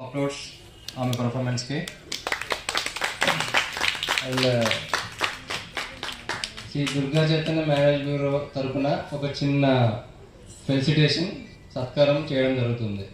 Uploads ఆమె పర్ఫార్మెన్స్కి and Shri Durga Chaitanya marriage bureau తరపున ఒక చిన్న ఫెలిసిటేషన్ సత్కారం చేయడం జరుగుతుంది.